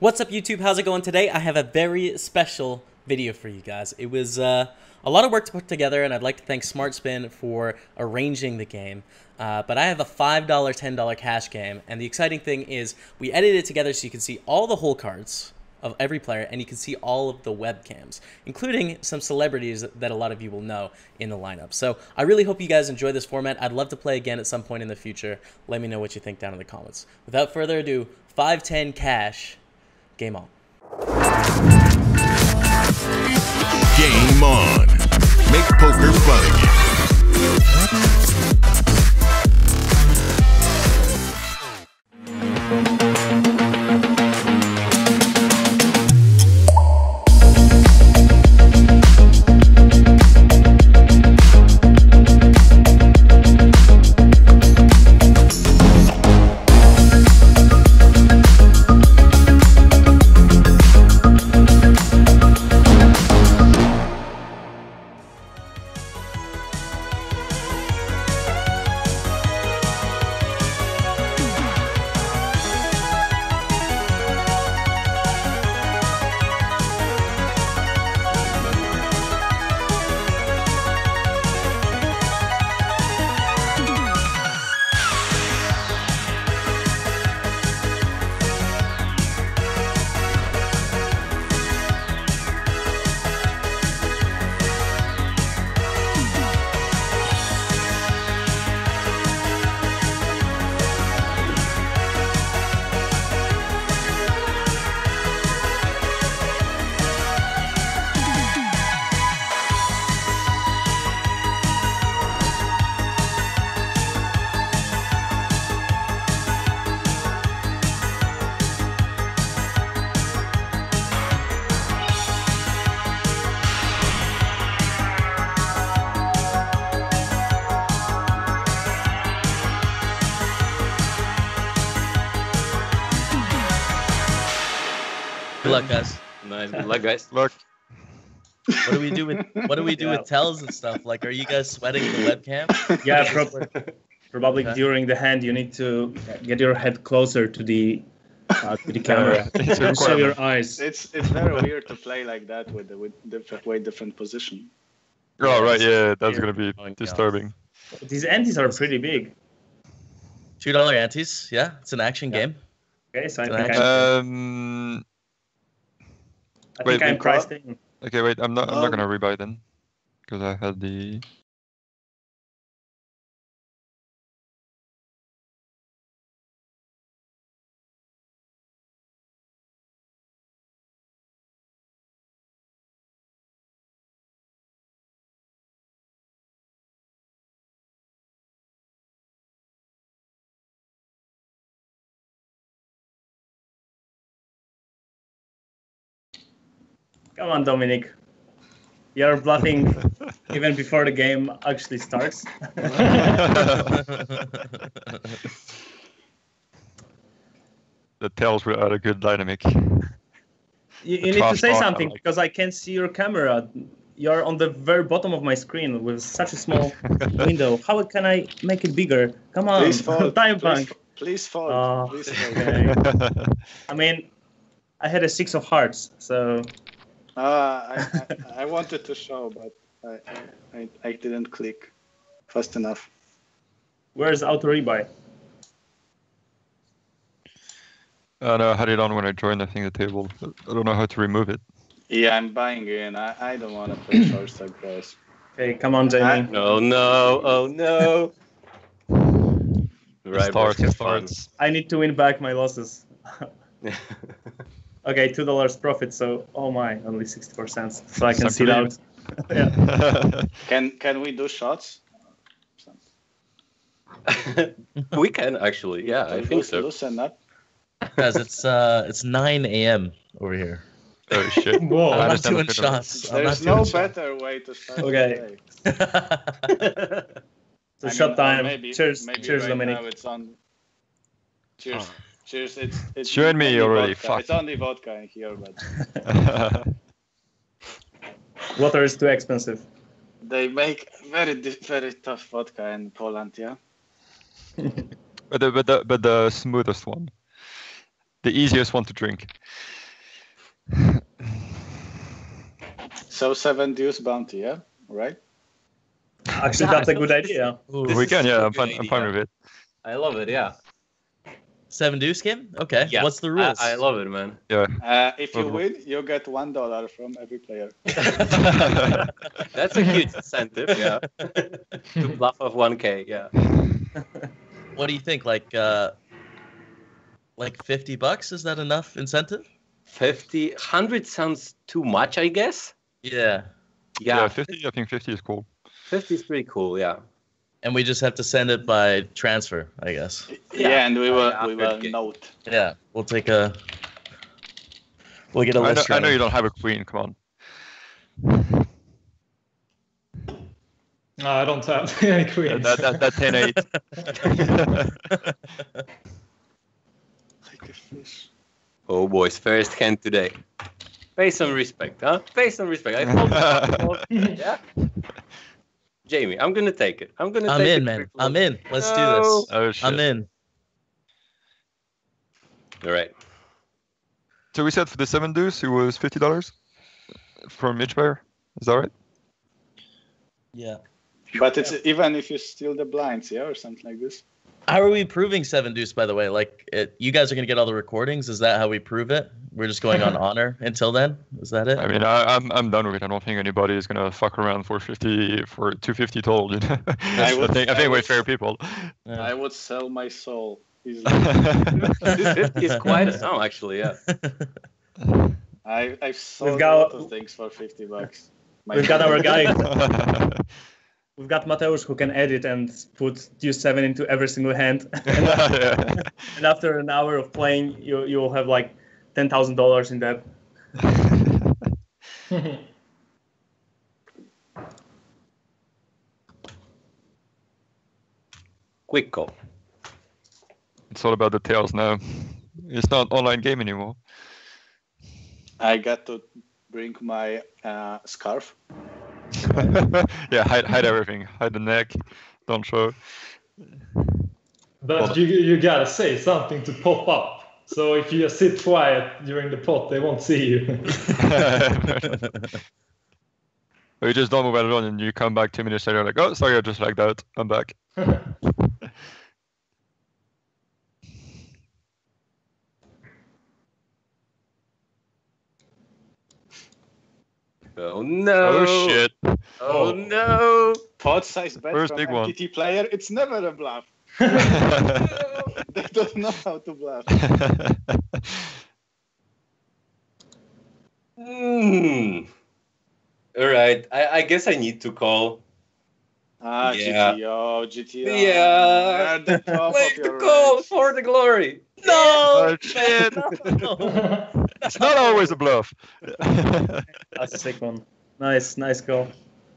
What's up, YouTube? How's it going today? I have a very special video for you guys. It was uh, a lot of work to put together, and I'd like to thank SmartSpin for arranging the game. Uh, but I have a $5, $10 cash game, and the exciting thing is we edited it together so you can see all the hole cards of every player, and you can see all of the webcams, including some celebrities that a lot of you will know in the lineup. So I really hope you guys enjoy this format. I'd love to play again at some point in the future. Let me know what you think down in the comments. Without further ado, 510 cash Game on. Game on. Make poker fun again. Good luck, guys. Nice. Good luck, guys. Look, What do we do with what do we do Yeah. with tells and stuff? Like, are you guys sweating the webcam? Yeah, prob- probably Okay. during the hand you need to get your head closer to the uh, to the camera it's and show your eyes. It's it's very weird to play like that with the, with different way different position. Oh, right, yeah, that's Yeah. gonna be yeah. disturbing. These antes are pretty big. Two dollar antes. Yeah, it's an action Yeah. game. Okay, so I Can think, I- I, Um, I wait, think I'm okay, wait, I'm not, I'm not gonna rebuy then, because I had the. Come on, Dominic. You're bluffing even before the game actually starts. the tails were out a good dynamic. You, you need to say talk, I something like. because I can't see your camera. You're on the very bottom of my screen with such a small window. How can I make it bigger? Come on, Please fold. time please, bank. fo- please fold. Oh, please fold. okay. I mean, I had a six of hearts, so Uh, I, I, I wanted to show, but I, I, I didn't click fast enough. where's auto rebuy? uh, no, I had it on when I joined, I think, the table. I don't know how to remove it. Yeah, I'm buying in. I, I don't want to play short stack, guys. Okay, come on, Jamie. No, no, oh no. Right, starts, it starts. I need to win back my losses. Okay, two dollars profit. So, oh my, only sixty-four cents. So I can Suck sit out. yeah. Can can we do shots? we can actually, yeah, I think so. Loosen up. guys, it's uh, it's 9 a.m. over here. oh shit. Whoa. I I'm not doing shots. There's no doing shots. better way to start. Okay. the day. So I shot mean, time. Maybe, cheers, maybe cheers, right Dominic. Now it's on. Cheers. Oh. Cheers. It's it's You and me already, Vodka. fuck. It's only vodka in here, but Water is too expensive. they make very very tough vodka in Poland. Yeah. but the but the but the smoothest one. the easiest one to drink. So seven deuce bounty, yeah, right? Actually, that's a good idea. Ooh, This we can, yeah. I'm fine, I'm fine with it. I love it. Yeah. Seven deuce game. Okay. Yeah. What's the I, rules? I love it, man. Yeah. Uh, if you win, you get one dollar from every player. That's a huge incentive. Yeah. to bluff of 1k. Yeah. What do you think? Like, uh, like fifty bucks? Is that enough incentive? 50, 100 sounds too much, I guess. Yeah. yeah, Yeah. 50. I think 50 is cool. 50 is pretty cool. Yeah. And we just have to send it by transfer, I guess. Yeah, and we oh, will we will note. Yeah. We'll take a. We'll get a I know, list. I know ready. you don't have a queen. Come on. No, I don't have any queens. That, that, that 10 8. Like a fish. Oh, boys. First hand today. Pay some respect, huh? Pay some respect. I hope. yeah. Jamie, I'm gonna take it. I'm gonna I'm take in, it. man. free I'm in. Let's do this. oh, shit. I'm in. All right. So we said for the 7 deuce, it was $50 from each player. Is that right? Yeah. But it's even if you steal the blinds, yeah, or something like this. How are we proving seven deuce? By the way, like it, you guys are gonna get all the recordings. Is that how we prove it? We're just going on honor until then. Is that it? I mean, I, I'm I'm done with it. I don't think anybody is gonna fuck around for 50 for 250 total. You know? I, would- think I I think we're fair people. Yeah. I would sell my soul easily. 250 is quite a sum, actually. Yeah. I I've sold got- a lot of things for fifty bucks. My We've got our guy. We've got Mateusz who can edit and put Deuce 7 into every single hand. and after an hour of playing, you, you'll have like $10,000 in debt. Quick call. it's all about the tails now. It's not online game anymore. I got to bring my uh, scarf. yeah, hide hide everything. Hide the neck. Don't show. But you you gotta say something to pop up. So if you just sit quiet during the pot, they won't see you. or you just don't move at all, and you come back two minutes later, like, oh, sorry, I just like that. I'm back. Oh no! Oh shit! Oh no! Pot size bet First from big one. MTT player. It's never a bluff. They don't know how to bluff. Hmm. All right. I, I guess I need to call. Ah, Yeah. GTO, GTO. Yeah. At the top Play of the your call range. for the glory. no. oh shit! No. it's not always a bluff. That's a sick one. Nice, nice call.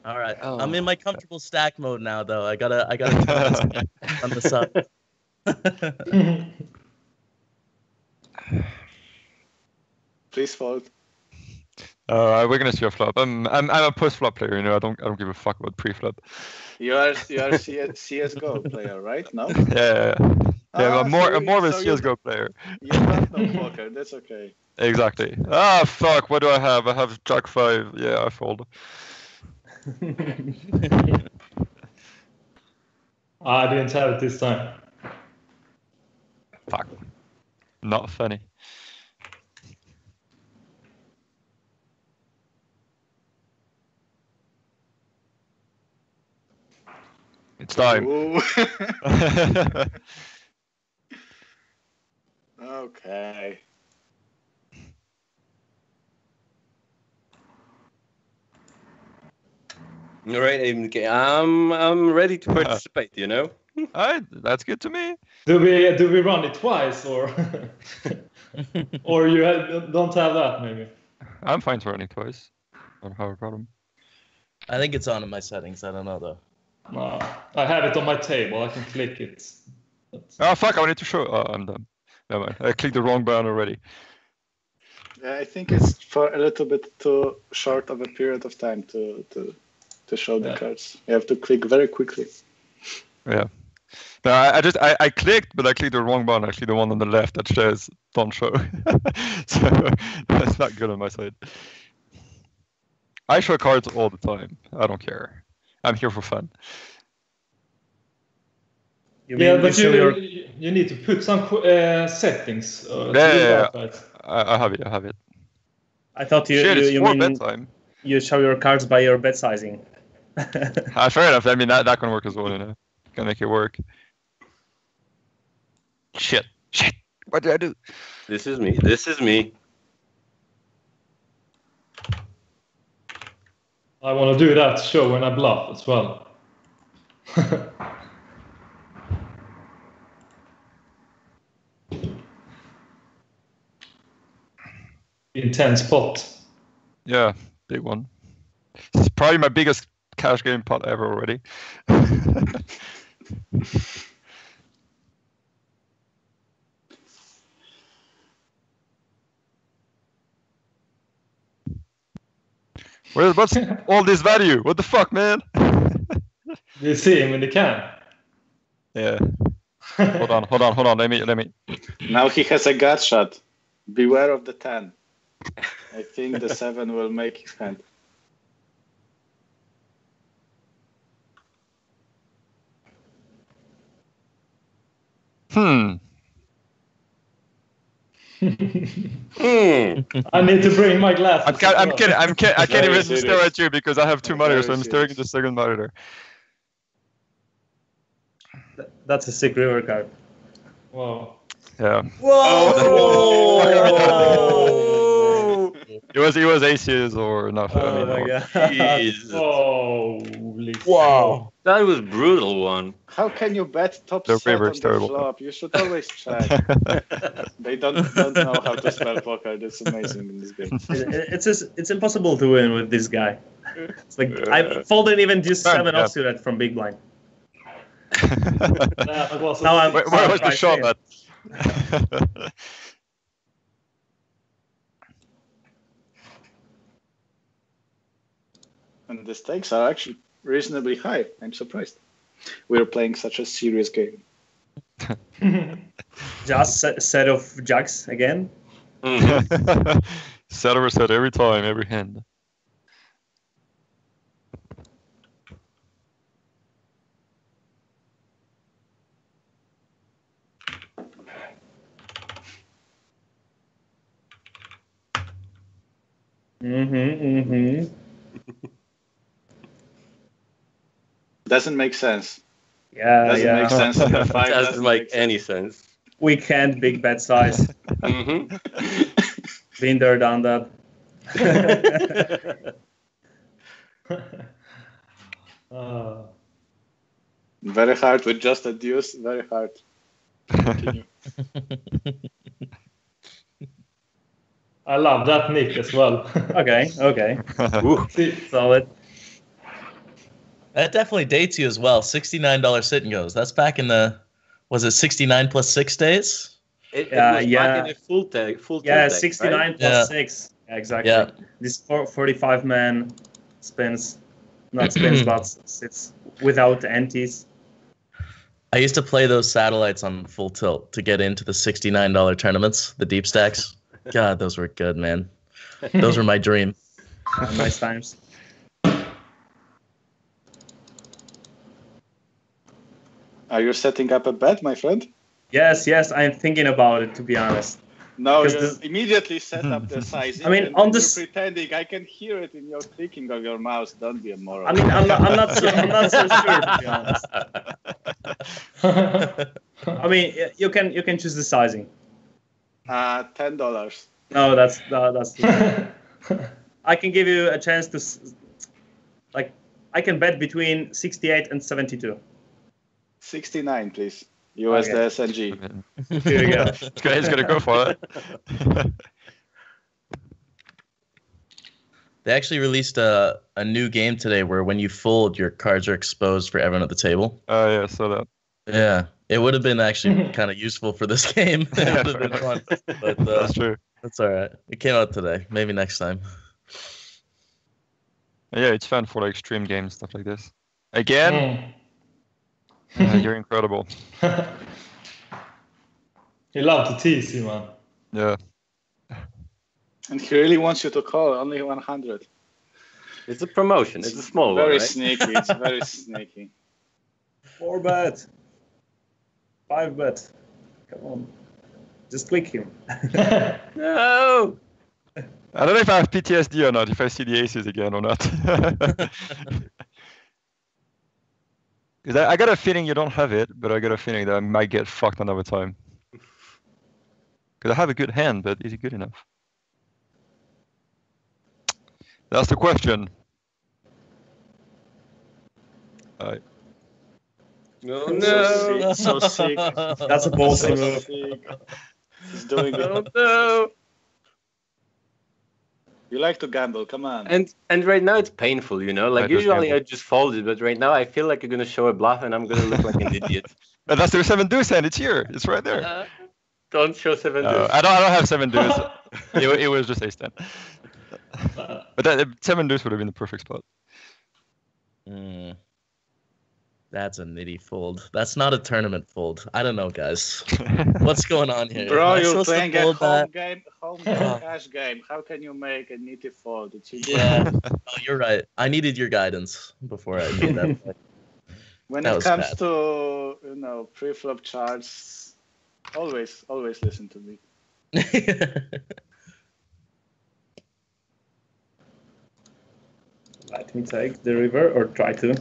All right. Oh. I'm in my comfortable stack mode now, though. I gotta, I gotta on this up. Please fold. Uh, we're gonna see a flop. I'm I'm I'm a post flop player. You know, I don't I don't give a fuck about pre flop. You are you are CS, CS:GO player, right? No. Yeah, yeah, yeah. Yeah, Ah, I'm more so I'm more of a so you- CS:GO player. You got no poker. That's okay. Exactly. Ah, fuck. What do I have? I have Jack five. Yeah, I fold. I didn't have it this time. Fuck. Not funny. It's time. Okay. All right, I'm, I'm I'm ready to uh. participate. You know. Alright, that's good to me. Do we do we run it twice or or you have, don't have that maybe? I'm fine for running twice. I don't have a problem. I think it's on in my settings. I don't know though. No, I have it on my table. I can click it. But- Oh ah, fuck! I need to show. Oh, I'm done. Never mind. I clicked the wrong button already. Yeah, I think it's for a little bit too short of a period of time to to to show the Yeah. cards. You have to click very quickly. Yeah. No, I, I just I, I clicked, but I clicked the wrong button. Actually, the one on the left that says "Don't show." so that's not good on my side. I show cards all the time. I don't care. I'm here for fun. You Yeah, but you you, your you you need to put some uh, settings. Uh, to Yeah, yeah. I, I have it. I have it. I thought you Shit, you, you mean bedtime. you show your cards by your bed sizing. Ah, fair enough. I mean that that can work as well. You know, can make it work. Shit. Shit. What did I do? This is me. This is me. I want to do that show when I bluff as well. Intense pot. Yeah, big one. It's probably my biggest cash game pot ever already. Where's what's all this value? What the fuck, man? You see him in the can. Yeah. Hold on, hold on, hold on. Let me let me. Now he has a gut shot. Beware of the 10. I think the 7 will make his hand. Hmm. Hmm. I need to bring my glasses. I'm, ca- I'm well. kidding. I'm kidding. I can't even serious. stare at you because I have two Very monitors. So I'm staring serious. at the second monitor. That's a sick river card. Wow. Yeah. Whoa! It was it was aces or nothing. I oh mean, my or- god! Jesus. Holy Wow. That was brutal one. How can you bet top The set river on is the terrible. flop? You should always check. they don't, don't know how to spell poker. That's amazing in this game. It- it's just, it's impossible to win with this guy. It's like I folded even just Fine, seven yeah. offsuit from big blind. That was a- Now I'm- where, where was the shot at? And the stakes are actually reasonably high. I'm surprised. We're playing such a serious game. Just set, set of jacks again. Set over set every time, every hand. Mm-hmm. Mm-hmm. Doesn't make sense. Yeah, Doesn't yeah. make sense. on the five, Doesn't make any sense. We can't big bet size. hmm Been there, done that. Uh, Very hard with just a deuce. Very hard. I love that nick as well. okay, okay. Solid. That definitely dates you as well. Sixty-nine dollar sit and goes. That's back in the was it sixty-nine plus six days? It, it Yeah, was yeah. back in the full tilt. Full Yeah, tag, 69 right? plus Yeah. 6. Yeah, exactly. Yeah. This four- 45 man spins, not spins, but sits without antes. I used to play those satellites on full tilt to get into the sixty-nine dollar tournaments, the deep stacks. God, those were good, man. Those were my dream. Uh, nice times. Are you setting up a bet, my friend? Yes, yes, I'm thinking about it to be honest. No, you this... immediately set up the size. I mean, on this pretending, I can hear it in your clicking of your mouse. Don't be a moron. I mean, I'm not, I'm not, so, I'm not so sure to be honest. I mean, you can you can choose the sizing. Uh, ten dollars. No, that's no, that's. I can give you a chance to, like, I can bet between sixty-eight and seventy-two. 69, please. US okay. the SNG. Here we go. He's going to go for it. they actually released a, a new game today where when you fold, your cards are exposed for everyone at the table. Oh, uh, yeah, I saw that. Yeah. It would have been actually kind of useful for this game. it would have been fun. But, uh, that's true. That's all right. It came out today. Maybe next time. Yeah, it's fun for like stream games, stuff like this. Again. Yeah, uh, you're incredible. you love to tease you, man. Yeah. And he really wants you to call only 100. It's a promotion. It's a small Very one, right? sneaky. It's very sneaky. Four bet. Five bet. Come on. Just click him. No. I don't know if I have PTSD or not, if I see the aces again or not. Because I, I got a feeling you don't have it, but I got a feeling that I might get fucked another time. Because I have a good hand, but is it good enough? That's the question. Uh, No, So no. sick. So sick. That's a ballsy So move. He's doing No, it. no. You like to gamble. Come on. And and right now it's painful, you know. Like just usually I just fold it, but right now I feel like you're gonna show a bluff and I'm gonna look like an idiot. but that's the seven deuce hand. It's here. It's right there. Uh, don't show seven Uh, deuce. I don't. I don't have seven deuce. it, it was just ace ten. But that, seven deuce would have been the perfect spot. Mm. That's a nitty fold. That's not a tournament fold. I don't know, guys. What's going on here? Bro, you're supposed playing a fold home that? game, home game, cash game. How can you make a nitty fold? Yeah. Oh, you're right. I needed your guidance before I made that. when That it comes bad. to you know pre-flop charts, always always listen to me. Let me take the river or try to.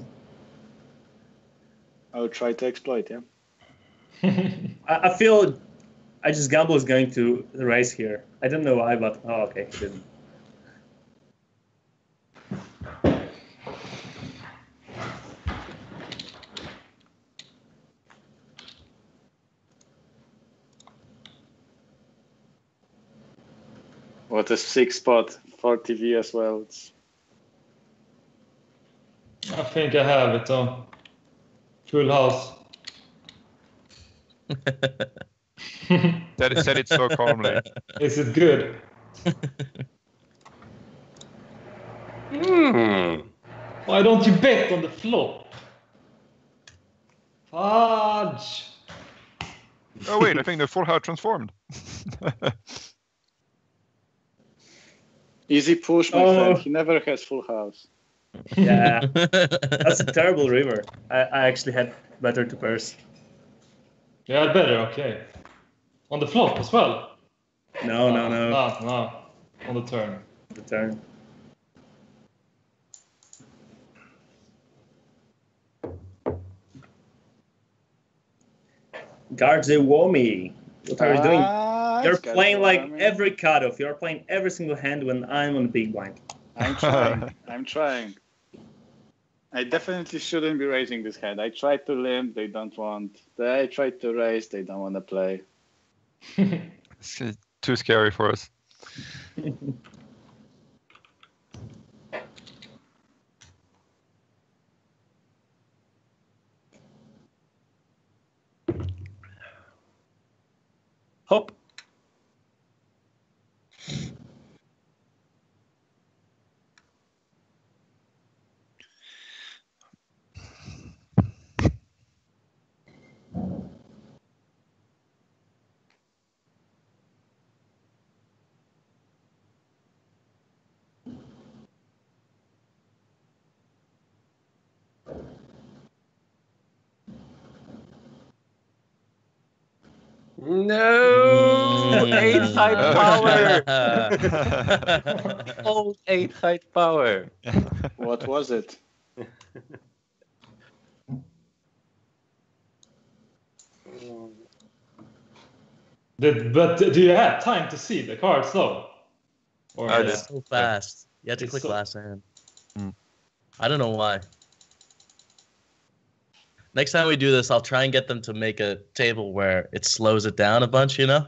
I will try to exploit. Yeah. I, I feel I just gamble is going to raise here. I don't know why, but oh okay, he didn't. What a sick spot for TV as well. It's I think I have it though. Full house. Said said it so calmly. Is it good? Hmm. Why don't you bet on the flop? Fudge! Oh wait, I think the full house transformed. easy push, my Oh. friend. He never has full house. Yeah, that's a terrible river. I, I actually had better to purse. Yeah, better, okay. On the flop as well? No, no, no. No, no. On the turn. The turn. Guards, Garzewomi. What are you doing? Ah, You're playing like warming. every cutoff. You're playing every single hand when I'm on the big blind. I'm trying. I'm trying. I definitely shouldn't be raising this hand. I tried to limp, they don't want. I tried to raise, they don't want to play. It's too scary for us. Hop. No, eight height power. Old eight height power. What was it? Did, but do you have time to see the cards though? Or I uh, so fast. You have to It's click so- last hand. Hmm. I don't know why. Next time we do this, I'll try and get them to make a table where it slows it down a bunch, you know?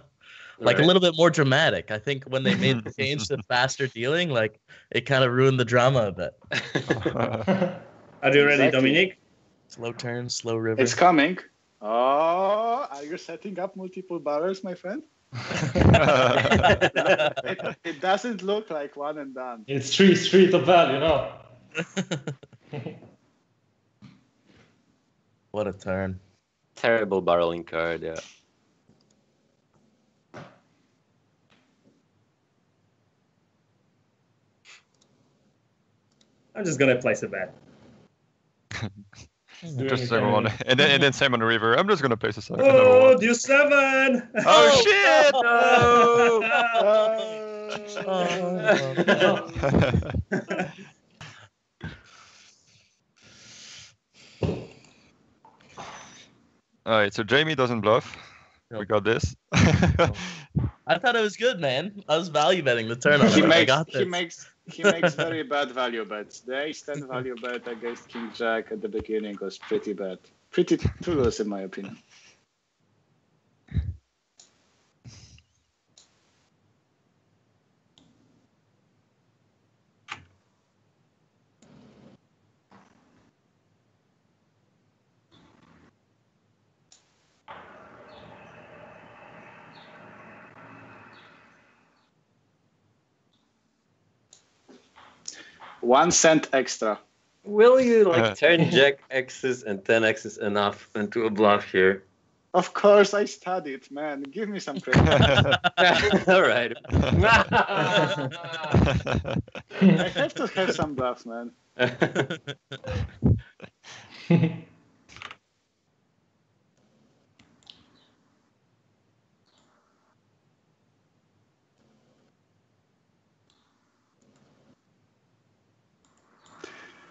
Like a little bit more dramatic. I think when they made the change to faster dealing, like it kind of ruined the drama a bit. Are you ready, Exactly. Dominic? Slow turn, slow river. It's coming. Oh, are you setting up multiple barrels, my friend? It, it doesn't look like one and done. it's three street of value now. What a turn. Terrible barreling card. Yeah. I'm just gonna place a bet. Doing Just it same one. And then, and then same on the river. I'm just gonna place a second. Oh, do seven! Oh, oh shit! Oh, Alright, so Jamie doesn't bluff. We got this. I thought it was good, man. I was value betting the turn on he it. I makes got he makes he makes very bad value bets. The ace ten value bet against King Jack at the beginning was pretty bad. Pretty foolish in my opinion. One cent extra. Will you like Uh. turn Jack X's and 10 X's enough into a bluff here? Of course, I studied, man. Give me some credit. All right. I have to have some bluff, man.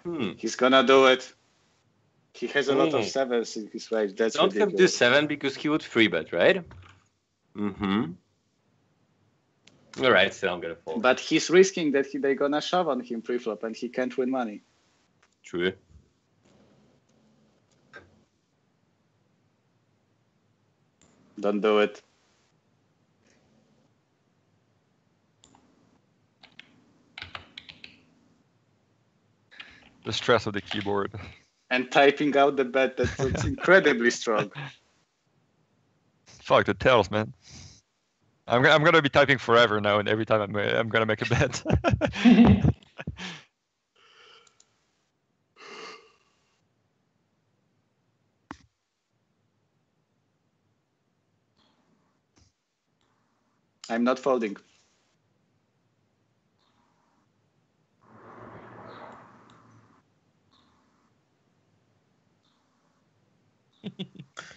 hmm. He's gonna do it. He has a lot of Hmm. sevens in his range. That's Don't have ridiculous. to seven because he would free bet, right? Mm-hmm. All right, so I'm gonna fold. But he's risking that he, they're gonna shove on him pre-flop and he can't win money. True. Don't do it. The stress of the keyboard. And typing out the bet that looks incredibly strong. Fuck the tells, man. I'm, I'm gonna be typing forever now, and every time I'm, I'm gonna make a bet. I'm not folding.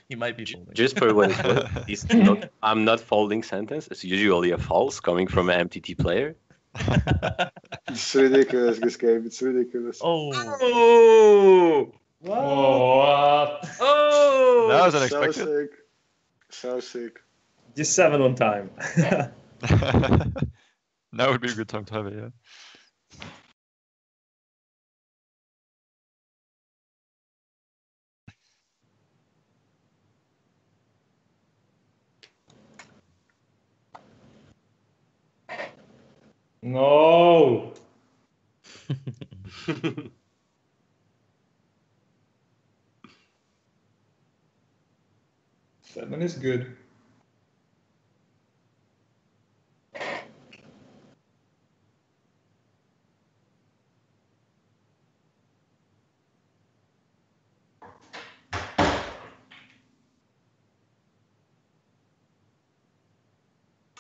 He might be folding. Just for what it's worth, this not, I'm not folding sentence It's usually a false coming from an MTT player. It's ridiculous, this game. It's ridiculous. Oh, Oh! Oh, what? Oh! that was so unexpected. sick. So sick. Just seven on time. that would be a good time to have it, yeah. No. Seven is good.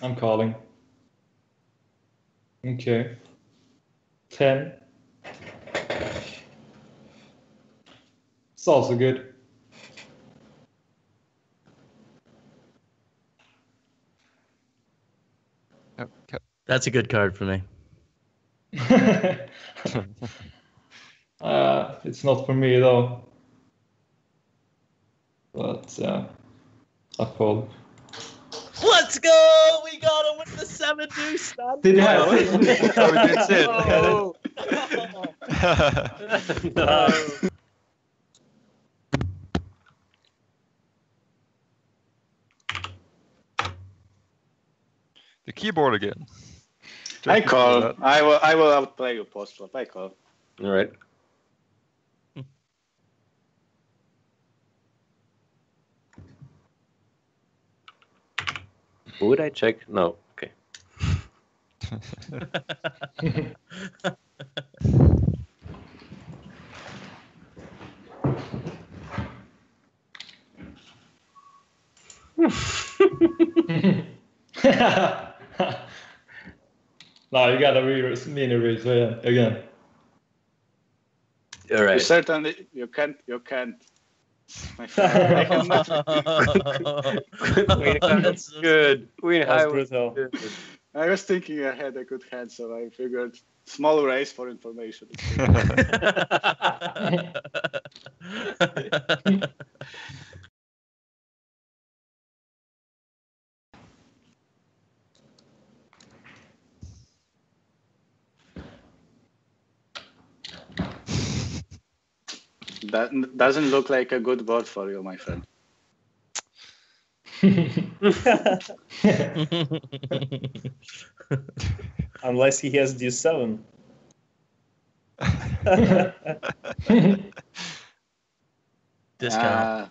I'm calling. Okay. 10. It's also good. Yep, yep. that's a good card for me. uh, it's not for me though. But uh, I called. Let's go! We got him with the seven deuce. That's Did you have Oh, we did sit. Oh. no. the keyboard again. I call. I will. I will outplay you post flop. I call. All right. Would I check? No. Okay. no, you gotta re mini raise again. again. All You certainly you can't you can't. My friend, I cannot- Queen high was good. Queen That I was thinking I had a good hand, so I figured small raise for information. That doesn't look like a good board for you, my friend. Unless he has deuce seven. Discount. Ah,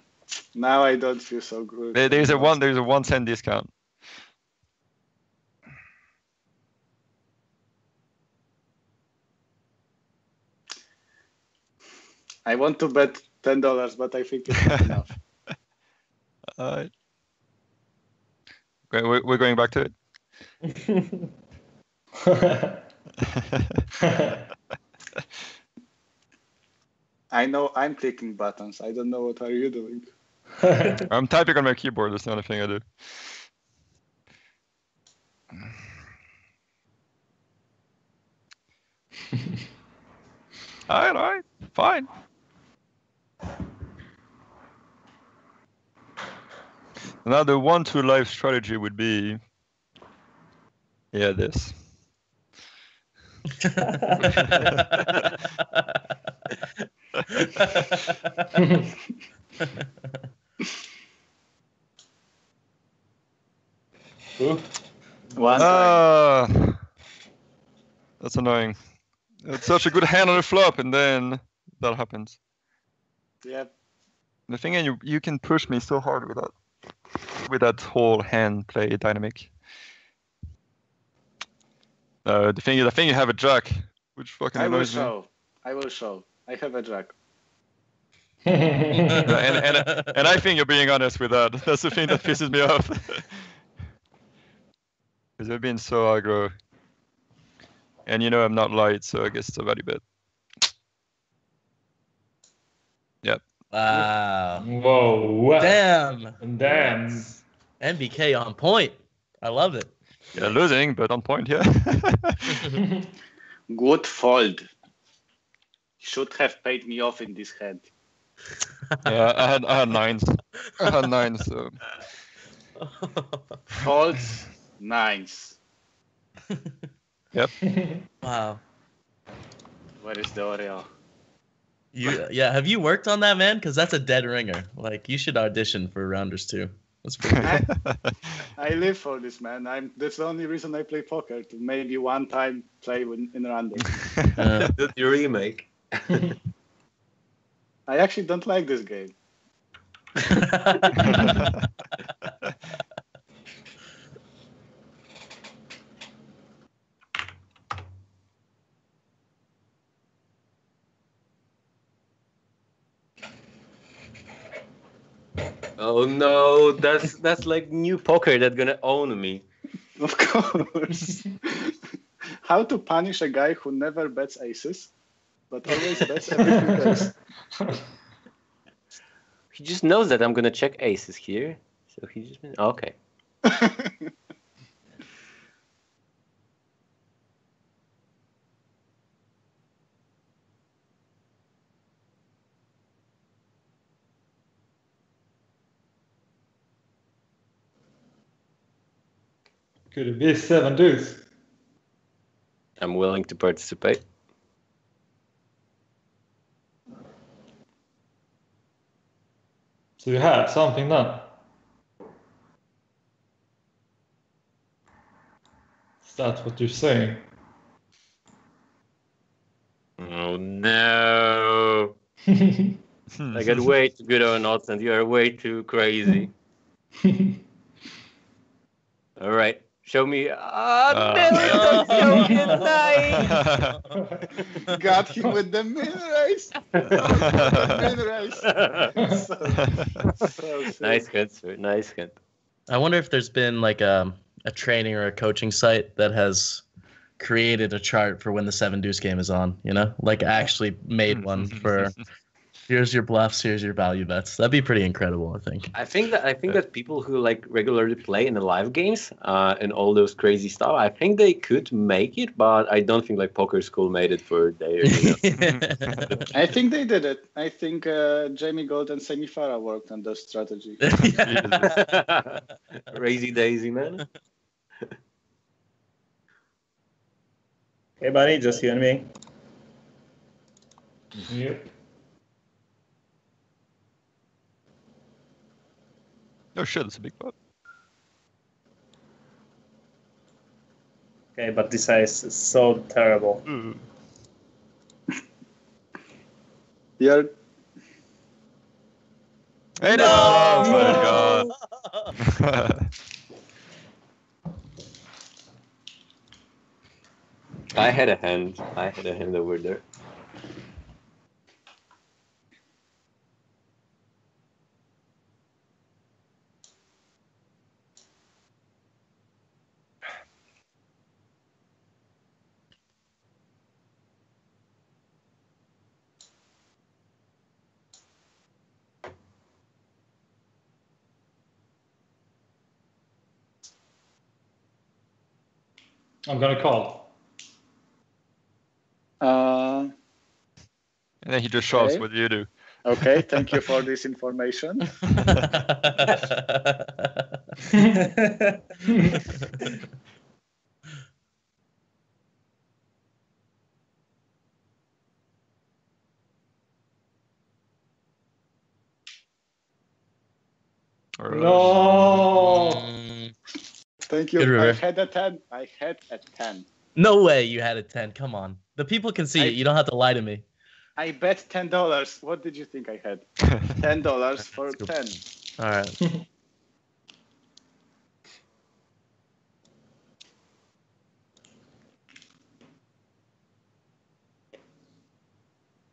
now I don't feel so good. There- There's a one. There's a one cent discount. I want to bet ten dollars, but I think it's not enough. Alright. Okay, we're, we're going back to it. I know I'm clicking buttons. I don't know what are you doing. I'm typing on my keyboard. That's the only thing I do. alright, alright, fine. Now the one to life strategy would be, yeah, this. Ooh. One. Ah, that's annoying. It's such a good hand on the flop, and then that happens. Yep. The thing is, you you can push me so hard with that, with that whole hand play dynamic. Uh, the thing is, I think you have a jack, which fucking I will annoys me. show. I will show. I have a jack. and, and and I think you're being honest with that. That's the thing that pisses me off. Because I've been so aggro. And you know I'm not light, so I guess it's a value bet. Wow. Whoa. Damn. Damn. NBK on point. I love it. Yeah, losing, but on point, yeah. Good fold. Should have paid me off in this hand. yeah, I had I had nines. I had nines, so Folds, nines. wow. Where is the Oreo? You yeah, have you worked on that man? Because that's a dead ringer. Like you should audition for rounders too. That's pretty good. I live for this, man. I'm. That's the only reason I play poker. To maybe one time play in, in random. Uh, Did you remake? I actually don't like this game. Oh no, that's that's like new poker that's gonna own me. Of course. How to punish a guy who never bets aces, but always bets everything else? He just knows that I'm gonna check aces here, so he just okay. Could it be seven deuce? I'm willing to participate. So you had something then? Is that what you're saying? Oh no! Hmm. I got way too good of an odds, and you are way too crazy. All right, show me. Ah, Uh, no, don't show me a nine. Got him with the min race. min race. So, so nice hand, sir. Nice hand. I wonder if there's been like a a training or a coaching site that has created a chart for when the seven deuce game is on. You know, like actually made one for. Here's your bluffs. Here's your value bets. That'd be pretty incredible. I think. I think that I think that people who like regularly play in the live games uh, and all those crazy stuff, I think they could make it, but I don't think like poker school made it for their. You know? I think they did it. I think uh, Jamie Gold and Sammy Farha worked on the strategy. Crazy Daisy, man. Hey, buddy, just you and me. Yep. Oh shit, it's a big pot. Okay, but this size is so terrible. Mm-hmm. Ooh. You're Hey, no! Oh my god. I had a hand. I had a hand over there. I'm gonna call. uh, and then he just shows Okay. what you do. okay. Thank you for this information. No. Thank you. Good I had a ten. I had a ten. no way you had a ten. Come on, the people can see I- it. You don't have to lie to me. I bet ten dollars. What did you think I had? Ten dollars for Let's ten. All right.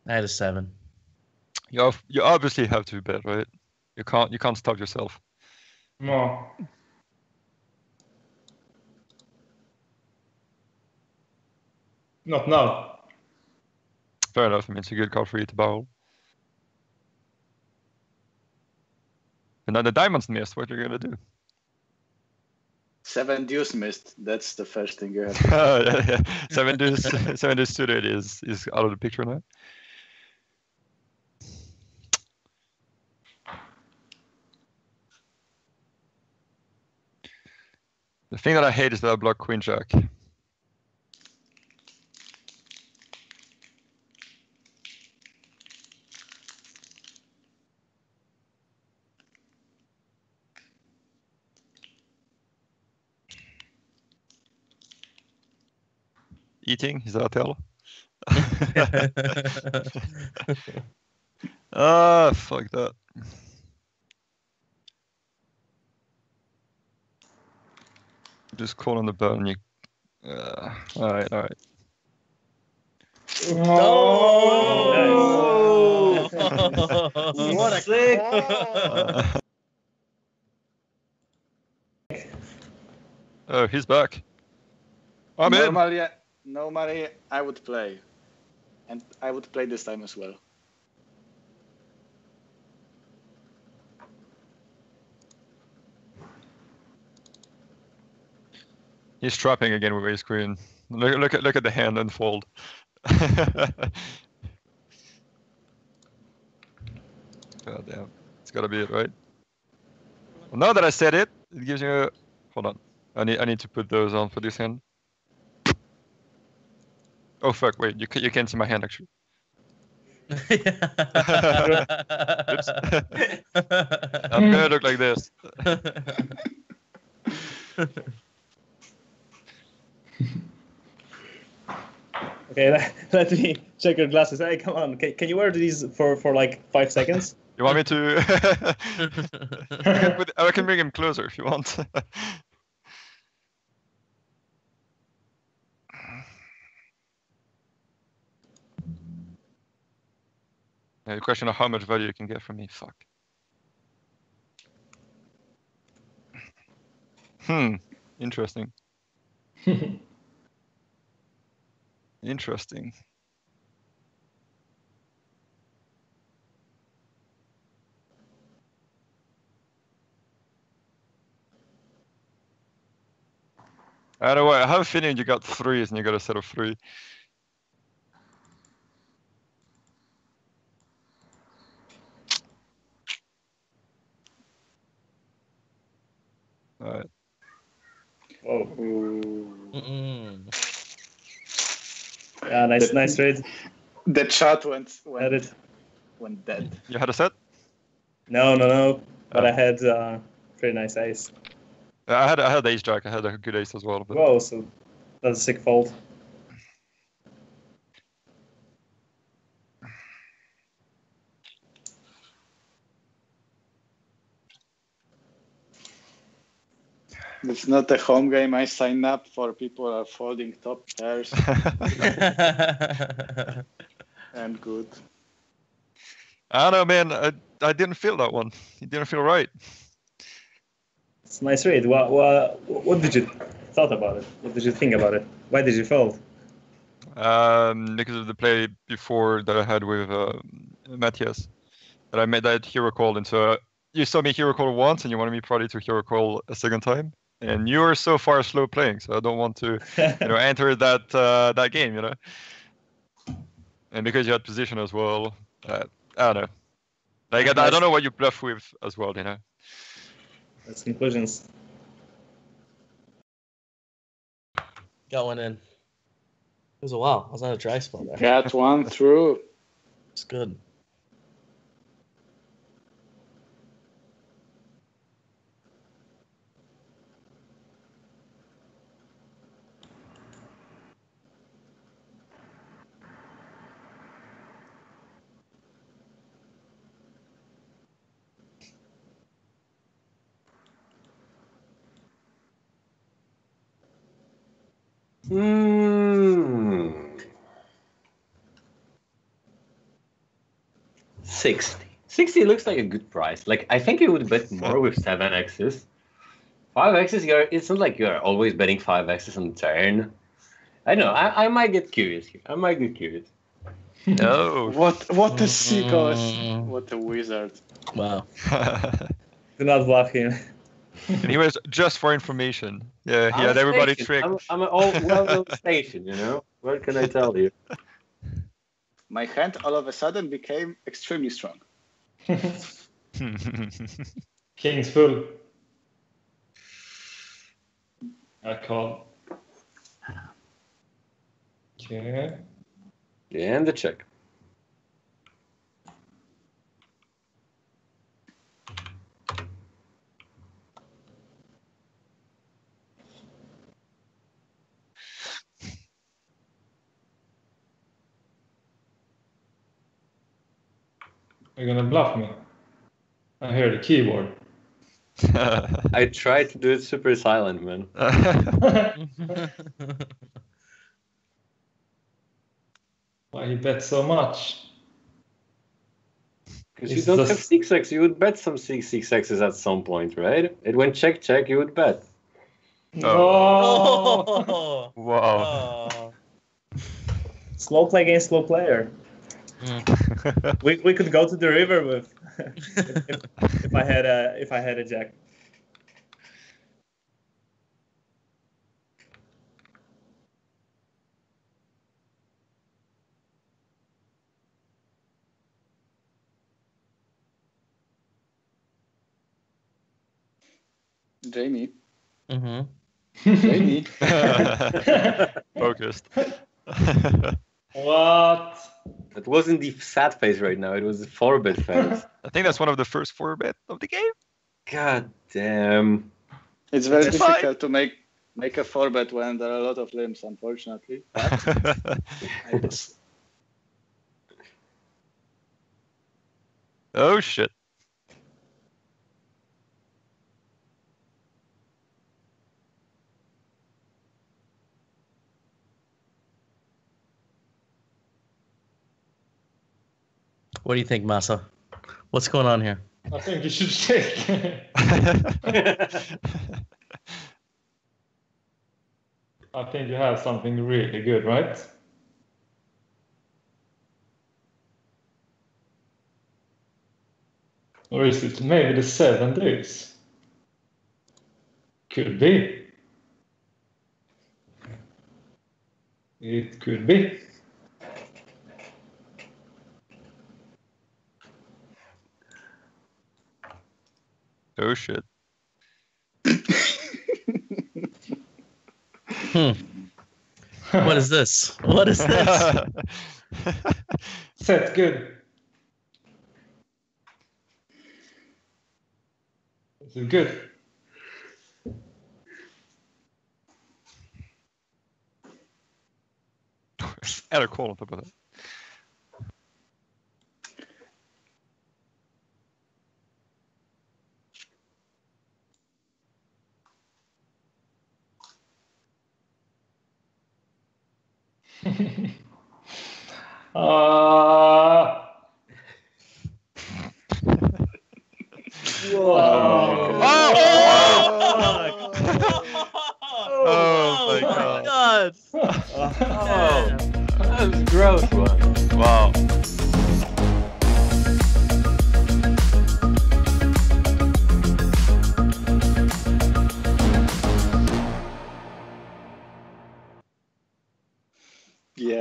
I had a seven. you, ob- you obviously have to bet, right? You can't you can't stop yourself. No. Not now. Fair enough. I mean, it's a good card for you to barrel. And then the diamonds missed. What are you're gonna do? Seven deuce missed. That's the first thing you have. Oh, yeah, yeah. Seven deuce, seven deuce suited is is out of the picture now. The thing that I hate is that I block queen jack. Eating, is that a tell? Ah, fuck that. Just call on the button. You. Uh, all right, all right. Oh. what a sick! oh, he's back. I'm in. normally, normally I would play, and I would play this time as well. He's trapping again with ace queen. Look, look at look at the hand unfold. God damn, it's gotta be it, right? Well, now that I said it, it gives you. A... Hold on, I need I need to put those on for this hand. Oh fuck! Wait, you can, you can't see my hand actually. I'm gonna look like this. Okay, let, let me check your glasses. Hey, come on. Can, can you wear these for, for like five seconds? You want me to? I, can put, I can bring him closer if you want. Yeah, the question of how much value you can get from me. Fuck. Hmm. Interesting. Interesting. I don't know. I have a feeling you got threes and you got a set of three. Alright. Whoa. Mm-mm. Yeah, nice, nice trade. The chat went went, it. went dead. You had a set? No, no, no. But Oh. I had uh, pretty nice ace. I had I had ace jack. I had a good ace as well. But Whoa, so that's a sick fold. It's not a home game. I sign up for people are folding top pairs and good. I don't know, man. I, I didn't feel that one. It didn't feel right. It's a nice read. What, what, what did you thought about it? What did you think about it? Why did you fold? Um, because of the play before that I had with uh, Matthias, that I made that hero call into. A, you saw me hero call once, and you wanted me probably to hero call a second time. And you are so far slow playing, so I don't want to, you know, enter that uh, that game, you know. And because you had position as well, uh, I don't know. Like I, I don't know what you bluff with as well, you know. That's conclusions. Got one in. It was a while. I was on a dry spell there. Got one through. It's good. 60. 60 looks like a good price. Like, I think you would bet more with 7 X's. 5 X's, you're, it's not like you're always betting 5 X's on turn. I know, I, I might get curious here. I might get curious. No. What what a seagull! Mm. What a wizard! Wow. Do not bluff him. and he was just for information. Yeah, he I'm had everybody stationed. tricked. I'm, I'm an all well-known station, you know? What can I tell you? My hand all of a sudden became extremely strong. King's full. I call. Ah. Okay. And the check. You're gonna bluff me. I hear the keyboard. I tried to do it super silent, man. Why he bet so much? Because you don't just- have six X, you would bet some six six X's at some point, right? It went check check, you would bet. Oh. Oh. wow. Oh. Slow play against slow player. We, we could go to the river with if, if I had a if I had a jack. Jamie, hmm Jamie, Focused. what? It wasn't the sad phase right now, it was the four bet phase. I think that's one of the first four bet of the game. God damn. it's very It's fine. difficult to make make a four bet when there are a lot of limbs, unfortunately. I oh shit. What do you think, Massa? What's going on here? I think you should shake. I think you have something really good, right? Or is it maybe the seven days? Could be. It could be. Oh shit. Hmm. What is this? What is this? Set good. This is good. Add a call on top of that. Uh, Oh, oh my God. god! Oh, that was a gross one. wow.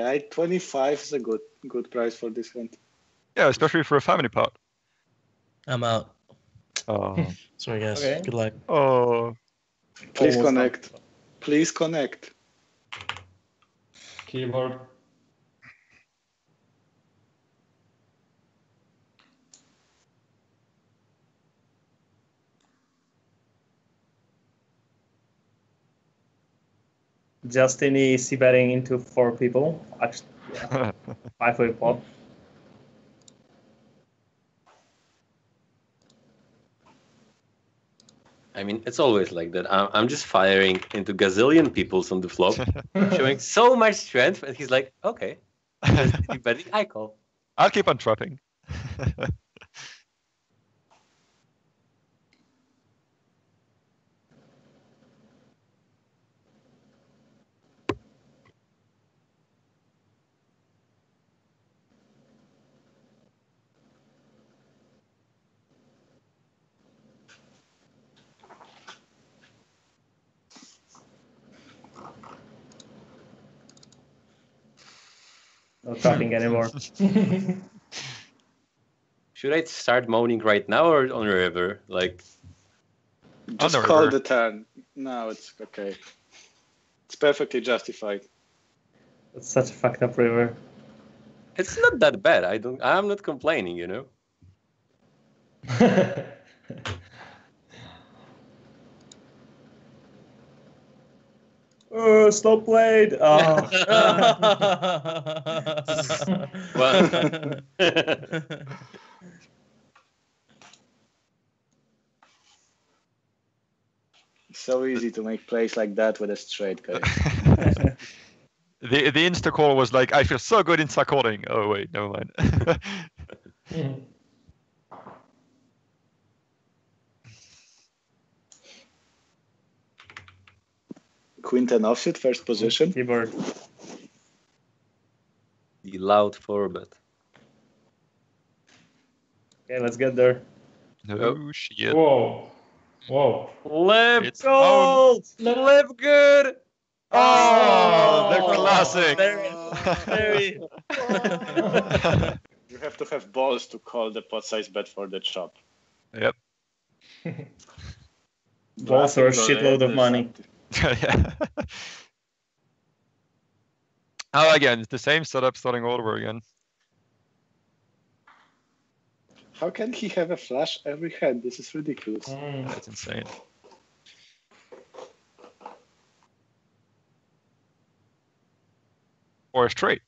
I- 25 is a good good price for this hand. Yeah, especially for a family pot. I'm out. Oh. Sorry, guys. Okay. Good luck. oh. Please Almost connect. Please connect. keyboard. Justin is c betting into four people. Actually, yeah, five way pot. I mean, it's always like that. I'm, I'm just firing into gazillion peoples on the flop, showing so much strength, and he's like, okay, betting I call. I'll keep on trapping. No tapping anymore. Should I start moaning right now or on the river? Like, Just the call river. the turn. No, it's okay. It's perfectly justified. It's such a fucked up river. it's not that bad. I don't. I'm not complaining. You know. Uh, oh, slow played. Oh. Well, So easy to make plays like that with a straight cut. the the insta call was like, I feel so good insta calling. Oh wait, never mind. queen ten offsuit, first position. Keyboard. the loud forbet. Okay, let's get there. Oh, no shit. Whoa. Whoa. Live It's gold. Live good. Oh, oh, the classic. Very, very. You have to have balls to call the pot size bet for the chop. Yep. Balls or a Bluffing shitload of money. something. Yeah. Oh, again, the same setup starting all over again. How can he have a flash every hand? This is ridiculous. Mm. That's insane. Or a straight.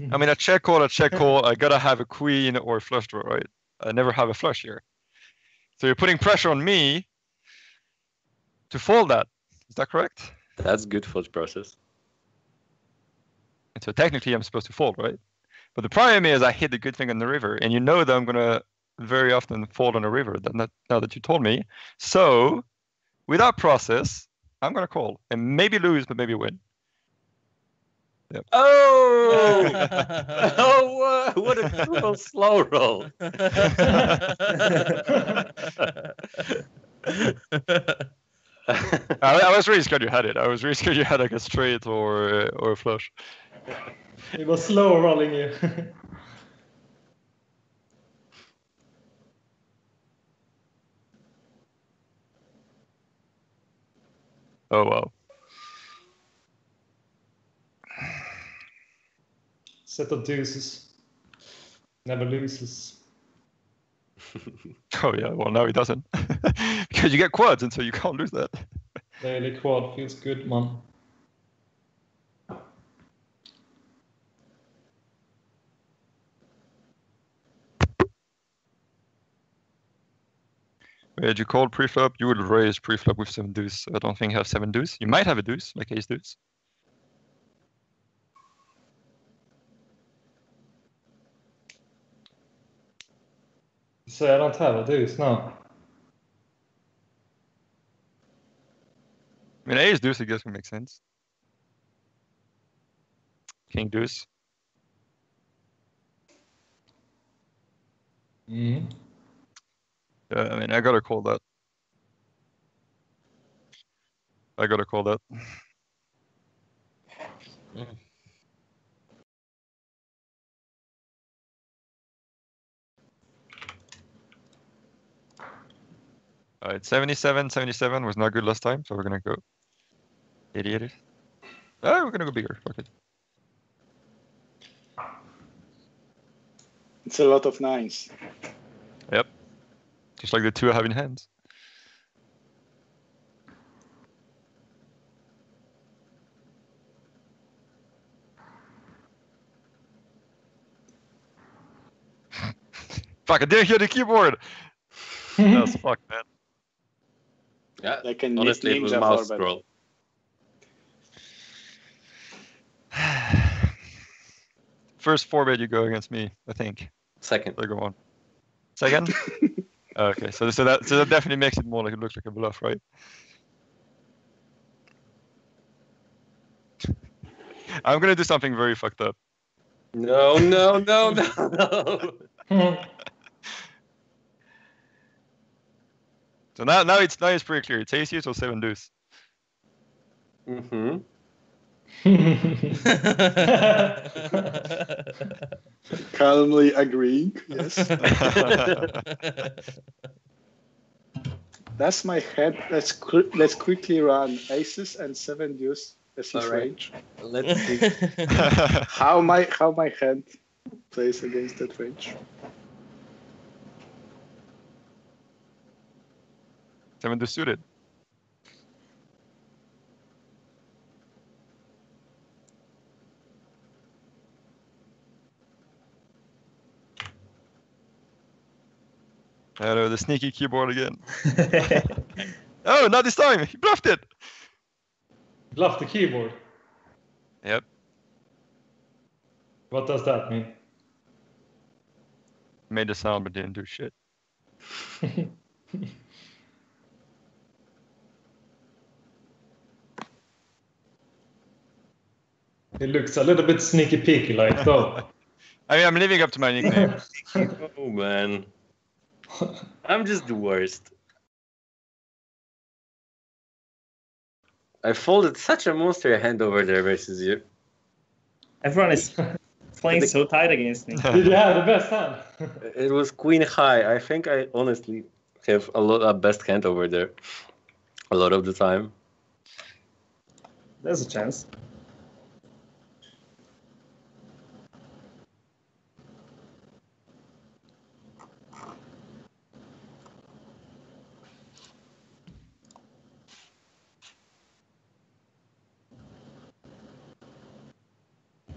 I mean, a check call, a check call. I gotta have a queen or a flush draw, right? I never have a flush here. So you're putting pressure on me to fold that. Is that correct? That's good thought process. And so technically I'm supposed to fold, right? But the problem is I hit the good thing on the river, and you know that I'm gonna very often fold on a river. That, now that you told me, so with without process, I'm gonna call and maybe lose, but maybe win. Oh! oh, uh, what a brutal slow roll. I, I was really scared you had it. I was really scared you had like a straight or or a flush. It was slow rolling you. Oh wow. Set of deuces. Never loses. Oh yeah. Well, no, he doesn't because you get quads, and so you can't lose that. Daily quad feels good, man. Had you called pre-flop, you would raise pre-flop with seven deuce. I don't think you have seven deuce. You might have a deuce, like ace deuce. So I don't have a deuce no. I mean, ace deuce, I guess, would make sense. King deuce. Mm. Yeah, I mean, I gotta call that. I gotta call that. Alright, 77, 77 was not good last time, so we're gonna go 88. Oh, we're gonna go bigger. Fuck it. It's a lot of nines. Yep. Just like the two I have in hands. Fuck, I didn't hear the keyboard! That's fucked, man. Yeah, Like a honestly, it was ninja mouse four-bet. scroll. First four bet you go against me, I think. Second. So go on. Second? Oh, okay, so so that so that definitely makes it more like it looks like a bluff, right? I'm gonna do something very fucked up. No, no, no, no, no. So now now it's now it's pretty clear. It's ace deuce or seven deuce. hmm Calmly agreeing. Yes. That's my head. Let's qu- let's quickly run aces and seven deuce as his All right. range. Let's see. How my how my hand plays against that range. Seven deuce suited. Hello, the sneaky keyboard again. Oh, not this time! He bluffed it! Bluffed the keyboard. Yep. What does that mean? Made the sound but didn't do shit. It looks a little bit sneaky peeky like though. I mean, I'm living up to my nickname. oh man, I'm just the worst. I folded such a monster hand over there versus you. Everyone is playing so tight against me. Did you have the best hand? It was queen high. I think I honestly have a lot of best hand over there. A lot of the time. There's a chance.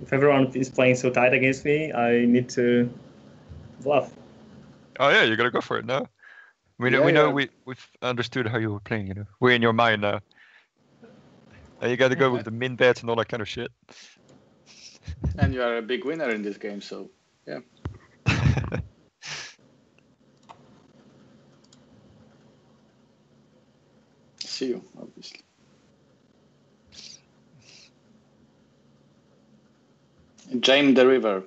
if everyone is playing so tight against me, I need to bluff. Oh yeah, you gotta go for it now. We know, yeah, we know, we we've understood how you were playing. You know, we're in your mind now. Now you got to go with the min bets and all that kind of shit. and you are a big winner in this game, so yeah. See you, obviously. James the River.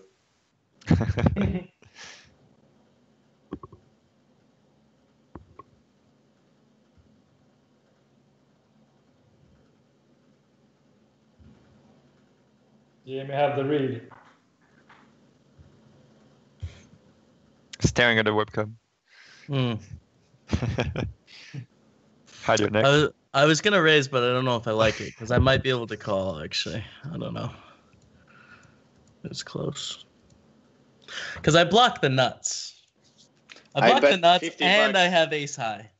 Jimmy have the read. Staring at the webcam. Hmm. Hide your neck. I was, I was gonna raise, but I don't know if I like it because I might be able to call. Actually, I don't know. It's close. Because I block the nuts. I I block the nuts, 50 and I have ace high.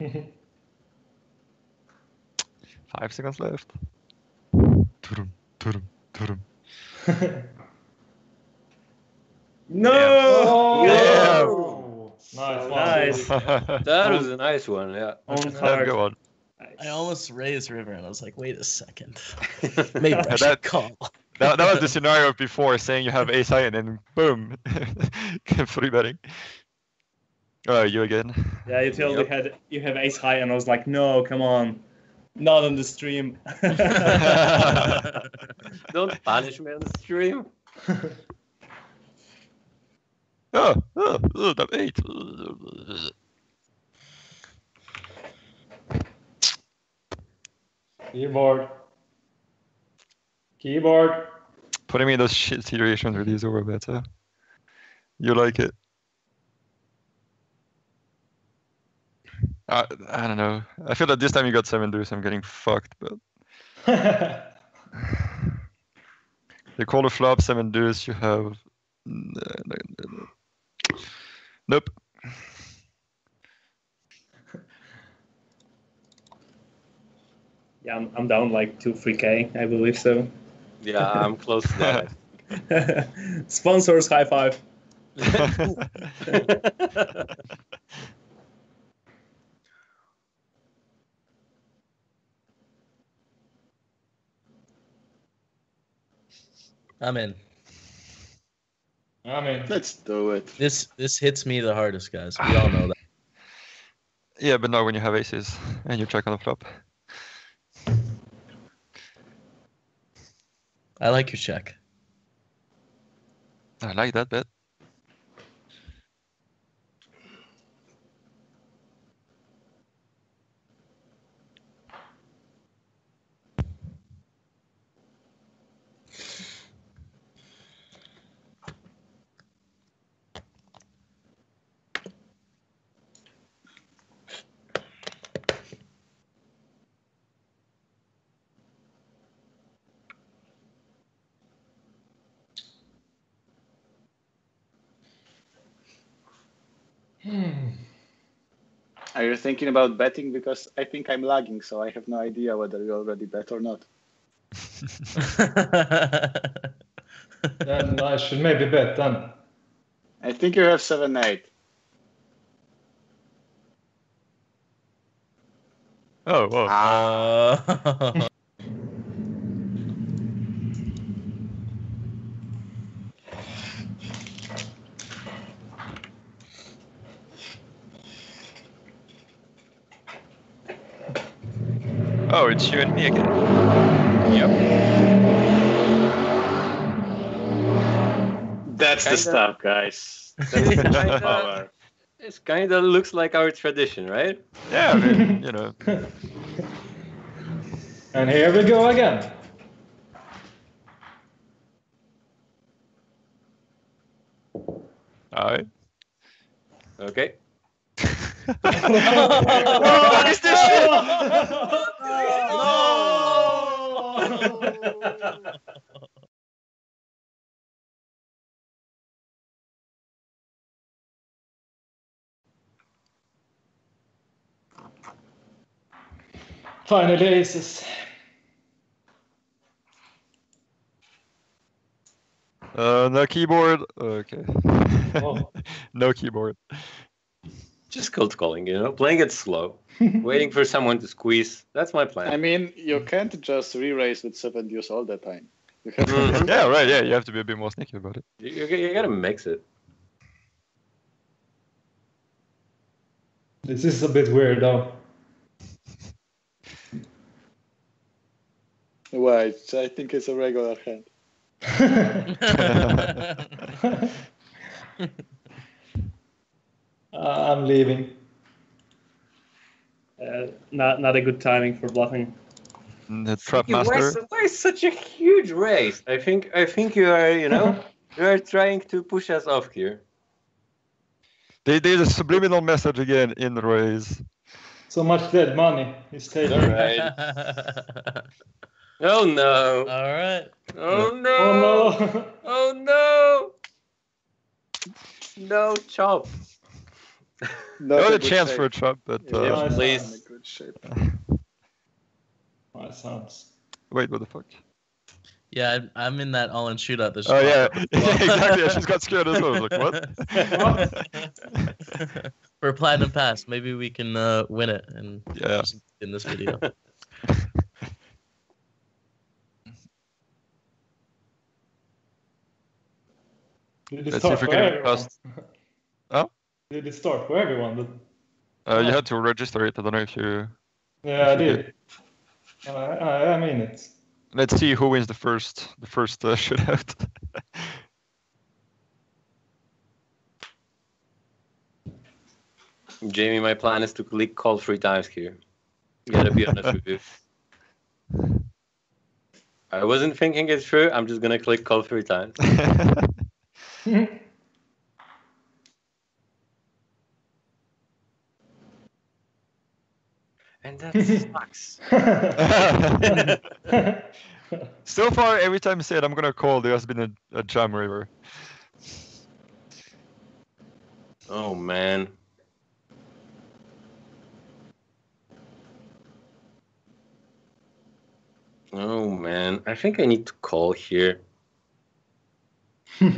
Five seconds left. Tudum, tudum, tudum. No! Oh! Nice one. Nice. That was a nice one, yeah. On That's a good one. I almost raised river, and I was like, wait a second, maybe I should that- call. That, that was the scenario before saying you have ace high and then boom, free betting. Oh, you again? Yeah, you told me had you have ace high, and I was like, no, come on, not on the stream. Don't punish me on the stream. Oh, oh, oh that eight. Keyboard. Keyboard. Putting me in those shit situations with these over better. You like it? I, I don't know. I feel that this time you got seven deuce. I'm getting fucked, but you call a flop seven deuce. You have nope. yeah, I'm, I'm down like two free k, I believe so. Yeah, I'm close to that. Sponsors, high five. I'm in. I mean, Let's do it. This this hits me the hardest, guys. We all know that. yeah, but not when you have aces and you check on the flop. I like your check. I like that bet. Are thinking about betting? Because I think I'm lagging, so I have no idea whether you already bet or not. then I should maybe bet then. I think you have seven eight. Oh, whoa. Uh, Oh, it's you and me again. Yep. That's the Kinda. stuff, guys. That's It's the kinda- power. It's kind of looks like our tradition, right? Yeah, I mean, you know. And here we go again. Alright. Okay. What is this shit? Finally aces. Uh, no keyboard. Okay. Oh. no keyboard just cold calling, you know, playing it slow, waiting for someone to squeeze. That's my plan. I mean, you can't just re-raise with seven deuce all the time. You have to mm-hmm. yeah, right. Yeah, you have to be a bit more sneaky about it. You, you, you gotta mix it. This is a bit weird, though. Why? I think it's a regular hand. Uh, I'm leaving. Uh, not not a good timing for bluffing. The trap Why, master. is- why such a huge race? I think I think you are, you know, you are trying to push us off here. They did a subliminal message again in the raise. So much dead money is taken. Right. Oh no! All right. Oh no! Oh no! Oh no! No chop. Not No a the chance shape. for a trap, but Yeah, uh, Nice please. not a good shape. Nice sounds. wait, what the fuck? Yeah, I'm- I'm in that all-in shootout. This Oh yeah, exactly. Yeah, she's got scared as well. I was like, what? For platinum pass, maybe we can uh, win it and Yeah. in this video. Let's see if we for can everyone? pass. Huh? Did it start for everyone? Did- Uh, you had to register it. I don't know if you. Yeah, I If you did. I, I, I mean it. Let's see who wins the first the first uh, shootout. Jamie, my plan is to click call three times here. Gotta be honest with you. I wasn't thinking it through. I'm just gonna click call three times. And that sucks. so far, every time I said I'm gonna call, there has been a, a jam river. Oh man. Oh man, I think I need to call here.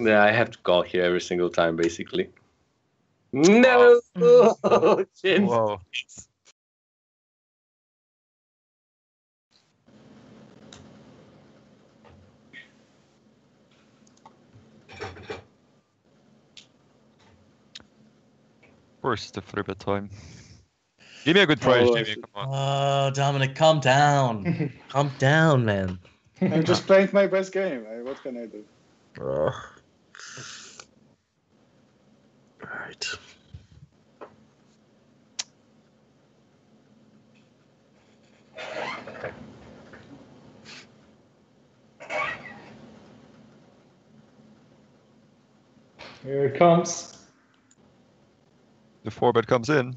Yeah, I have to call here every single time, basically. No, Jim. Wow. Of course, it's the three bet time. Give me a good price, Oh, Jamie. Come on. Oh, Dominic, calm down. calm down, man. I'm just playing my best game. Eh? What can I do? All right. Here it comes. The four bet comes in.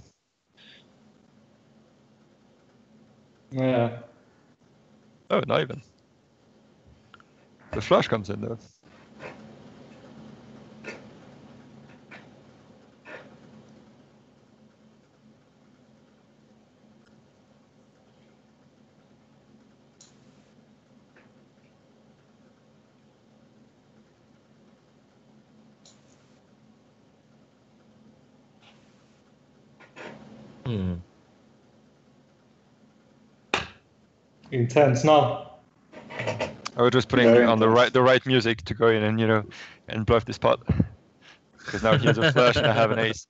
Yeah. Oh, not even. The flush comes in though. Hmm. Intense now. I was just putting Very on the right the right music to go in and you know and bluff this pot. Because now he has a flush and I have an ace.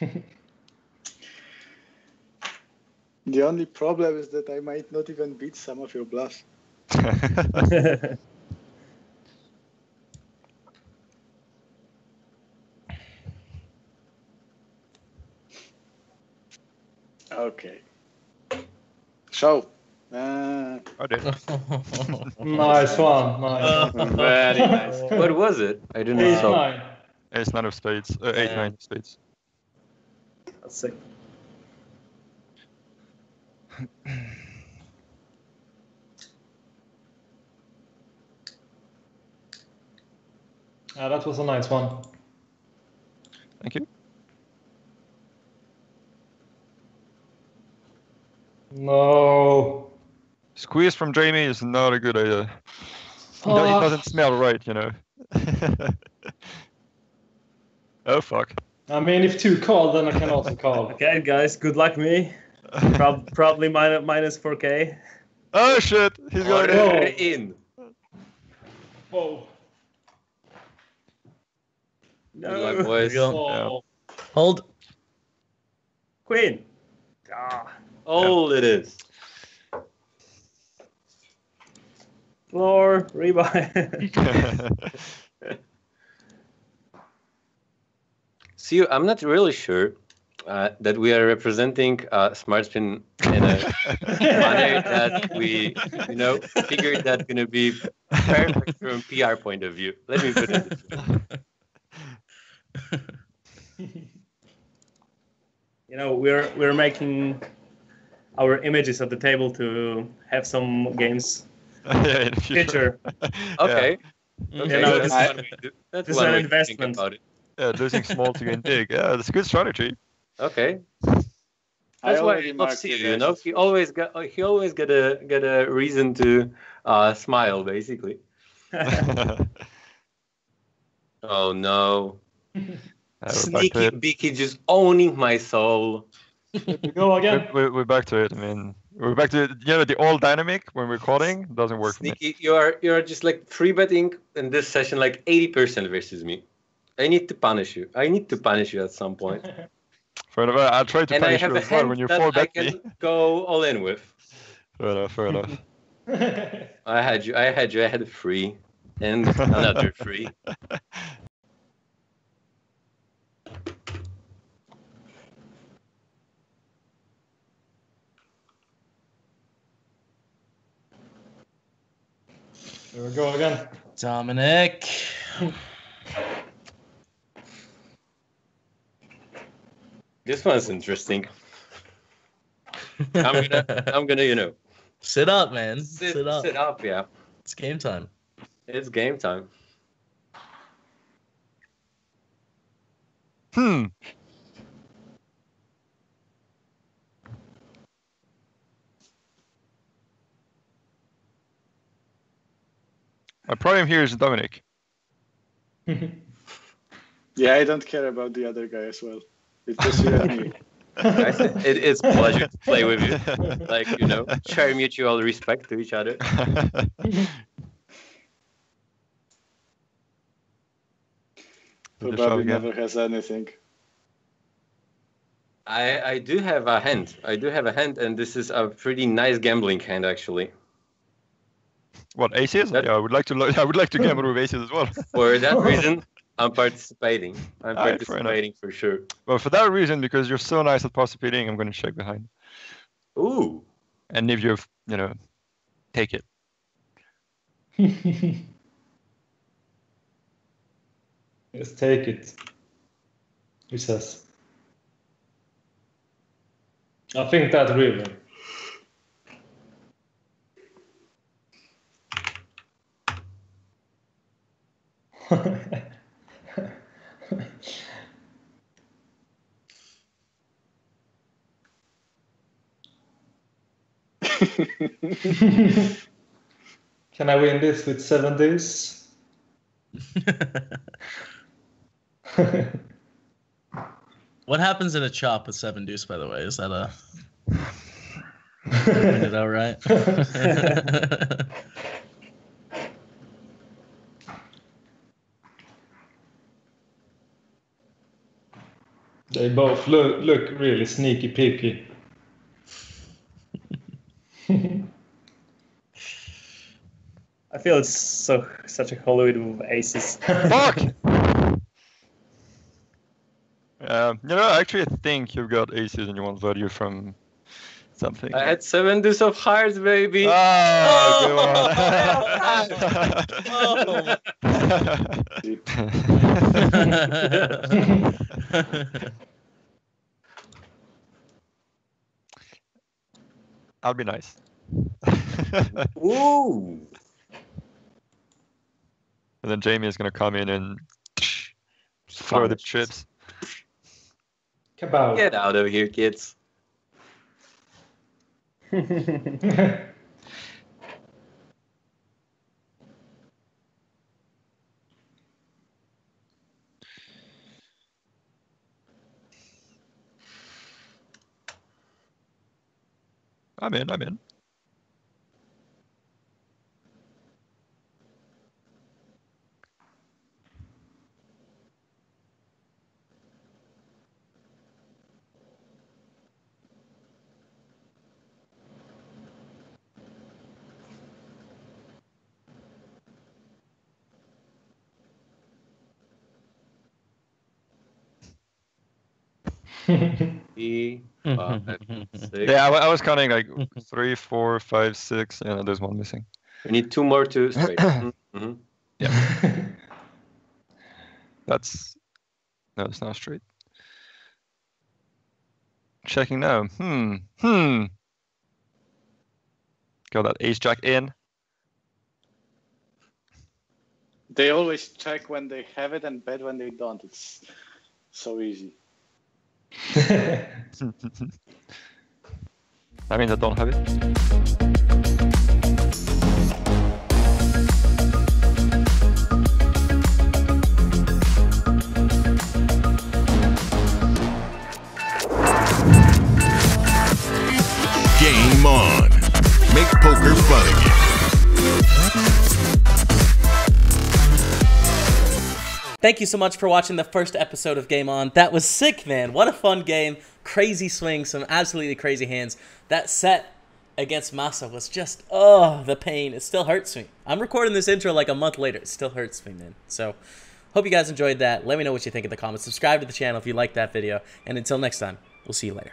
The only problem is that I might not even beat some of your bluffs. Okay. So, uh, I did. Nice one. Nice. Very nice. What was it? I didn't Ace know. nine. Ace nine of spades. Uh, eight Yeah. nine of spades. Let's see. Yeah, that was a nice one. Thank you. No. Squeeze from Jamie is not a good idea. It Ah. It doesn't smell right, you know. oh fuck. I mean, if two call, then I can also call. Okay, guys, good luck me. Prob- probably minus minus 4k. Oh shit! He's going Order in. in. Whoa. Good luck, No. boys. Here we Oh, Hold. Queen. Ah, All it is. floor, rebuy. See, I'm not really sure uh, that we are representing uh, SmartSpin in a manner that we, you know, figured that's gonna be perfect from PR point of view. Let me put it. this way. you know, we're we're making our images at the table to have some games yeah, in the future. Okay. Mhm. Okay, know, that's this- one way that's this is an way to think investment. Yeah, losing small to gain big. Yeah, that's a good strategy. Okay. I That's why already I love marked Steve, you you know. He always got he always got a got a reason to uh, smile, basically. Oh no, Yeah, we're back to sneaky it. Beaky just owning my soul. we go again. We're, we're, we're back to it. I mean, we're back to you know the old dynamic when we're calling doesn't work for me. Sneaky, you are you are just like free betting in this session like eighty percent versus me. I need to punish you. I need to punish you at some point. Fair enough. I'll try to and punish you as well when you that four I bet me. go all in with. Fair enough. Fair enough. I had you. I had you. I had free, and another free. Here we go again. Dominic. This one's interesting. I'm gonna, I'm gonna, you know, Sit up, man. sit, Sit up. sit up. Yeah, It's game time. it's game time. Hmm. My problem here is Dominic. Yeah, I don't care about the other guy as well. It's just you and me. It's a pleasure to play with you. Like you know, share mutual respect to each other. Good Probably never has anything. I, I do have a hand. I do have a hand, and this is a pretty nice gambling hand, actually. What aces? That- Yeah, I would like to. I would like to gamble with aces as well. For that reason, I'm participating. I'm Alright, fair enough. participating for sure. Well, for that reason, because you're so nice at participating, I'm going to check behind. Ooh, And if you've, you know, take it. Let's take it. He says. I think that river. Can I win this with seven deuce? What happens in a chop with seven deuce, by the way? Is that a. Is that right? They both look look really sneaky peaky. I feel it's so such a Hollywood of aces. Fuck! Um, you know, actually, I think you've got aces and you want value from something. I had seven deuce of hearts, baby. Ah, Oh. good one. I'll be nice. Ooh. And then Jaime is gonna come in and throw the Punish. chips. Kabow. Get out of here, kids. I'm in. I'm in. Three, five, six. Yeah, I, I was counting like three, four, five, six, and there's one missing. We need two more to straight. Mhm. That's no, it's not straight. Checking now. Hmm. Hmm. Got that ace jack in. They always check when they have it and bet when they don't. It's so easy. That means I don't have it. Game on. Make poker fun again. Thank you so much for watching the first episode of Game On. That was sick, man. What a fun game. Crazy swings, some absolutely crazy hands. That set against Massa was just, oh, the pain. It still hurts me. I'm recording this intro like a month later. It still hurts me, man. So, hope you guys enjoyed that. Let me know what you think in the comments. Subscribe to the channel if you liked that video. And until next time, we'll see you later.